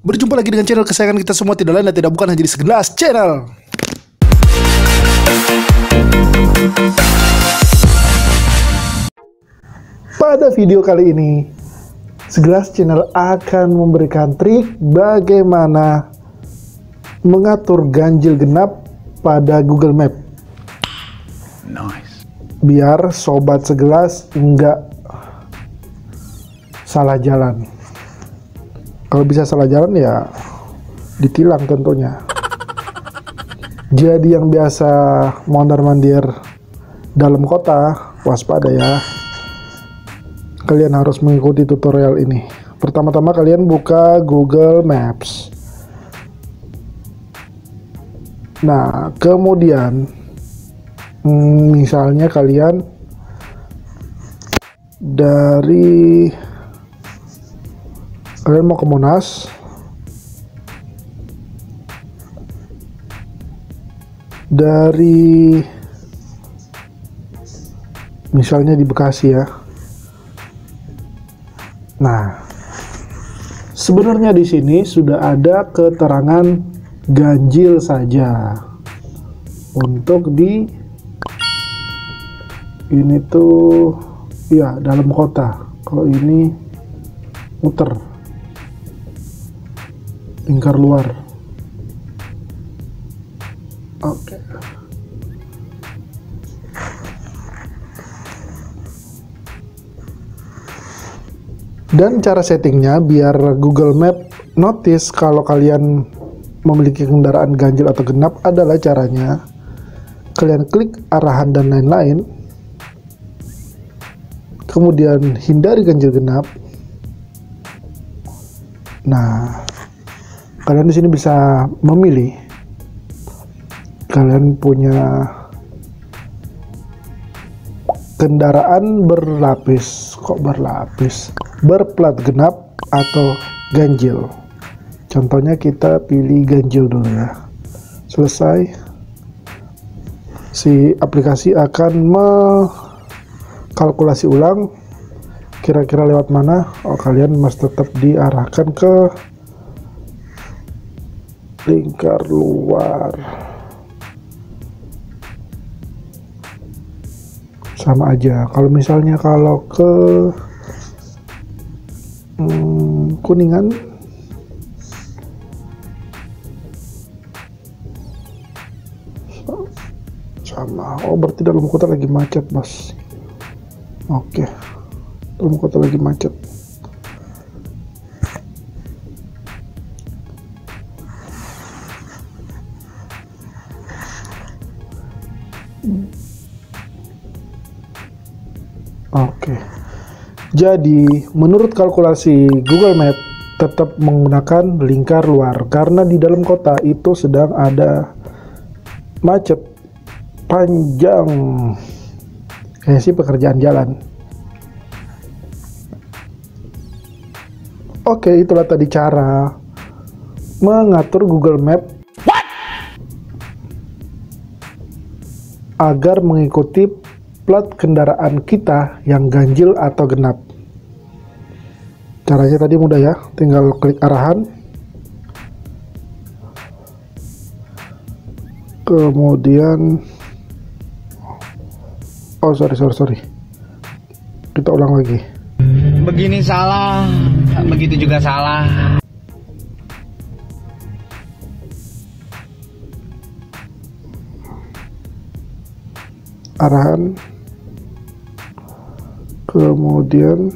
Berjumpa lagi dengan channel kesayangan kita semua tidak lain dan tidak bukan hanya di segelas channel. Pada video kali ini, segelas channel akan memberikan trik bagaimana mengatur ganjil genap pada Google Map. Nice. Biar sobat segelas enggak salah jalan. Kalau bisa salah jalan ya ditilang tentunya. Jadi yang biasa mondar mandir dalam kota, waspada ya. Kalian harus mengikuti tutorial ini. Pertama-tama kalian buka Google Maps. Nah, kemudian hmm, misalnya kalian dari kalian mau ke Monas? Dari misalnya di Bekasi ya. Nah sebenarnya di sini sudah ada keterangan ganjil saja untuk di ini tuh ya dalam kota. Kalau ini muter lingkar luar. Oke. Dan cara settingnya biar Google Map notice kalau kalian memiliki kendaraan ganjil atau genap adalah caranya kalian klik arahan dan lain-lain. Kemudian hindari ganjil genap. Nah kalian di sini bisa memilih. Kalian punya kendaraan berlapis. Kok berlapis? Berplat genap atau ganjil? Contohnya kita pilih ganjil dulu ya. Selesai. Si aplikasi akan mengkalkulasi ulang kira-kira lewat mana. Oh kalian masih tetap diarahkan ke lingkar luar. Sama aja. Kalau misalnya kalau ke hmm, kuningan. Sama. Oh berarti dalam kota lagi macet bos oke. Dalam kota lagi macet Oke. Jadi, menurut kalkulasi Google Map tetap menggunakan lingkar luar karena di dalam kota itu sedang ada macet panjang. Kayak sih pekerjaan jalan. Oke, itulah tadi cara mengatur Google Map agar mengikuti plat kendaraan kita yang ganjil atau genap. Caranya tadi mudah ya, tinggal klik arahan. Kemudian Oh, sorry sorry sorry. Kita ulang lagi. Begini salah, begitu juga salah. Arahan kemudian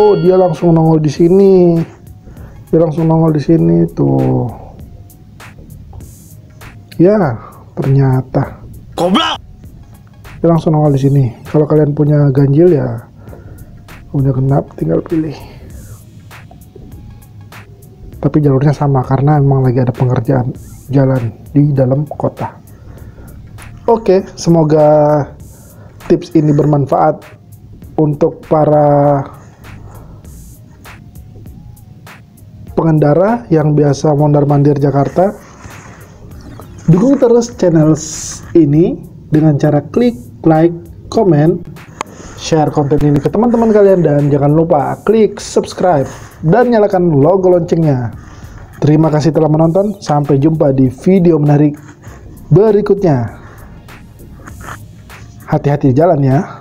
Oh, dia langsung nongol di sini. Dia langsung nongol di sini tuh. Ya, ternyata. Goblok. Dia langsung nongol di sini. Kalau kalian punya ganjil ya udah genap tinggal pilih tapi jalurnya sama karena memang lagi ada pengerjaan jalan di dalam kota oke semoga tips ini bermanfaat untuk para pengendara yang biasa mondar-mandir Jakarta. Dukung terus channel ini dengan cara klik like, komen, share konten ini ke teman-teman kalian dan jangan lupa klik subscribe dan nyalakan logo loncengnya. Terima kasih telah menonton, sampai jumpa di video menarik berikutnya. Hati-hati jalan ya.